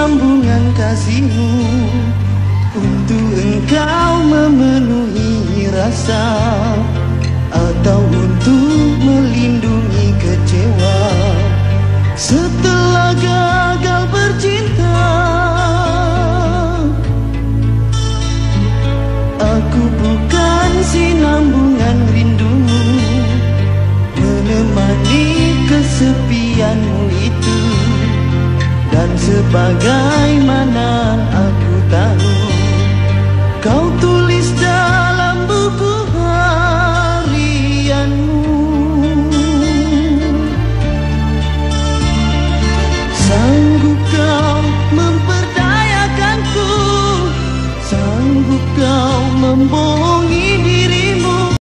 sambungan kasihmu Untuk engkau memenuhi rasa Atau untuk melindungi kecewa. Setelah gagal bercinta Aku bukan si sinambungan rindumu Menemani kesepianmu itu. Bagaimana aku tahu Kau tulis dalam buku harianmu. Sanggup kau memperdayakanku Sanggup kau membohongi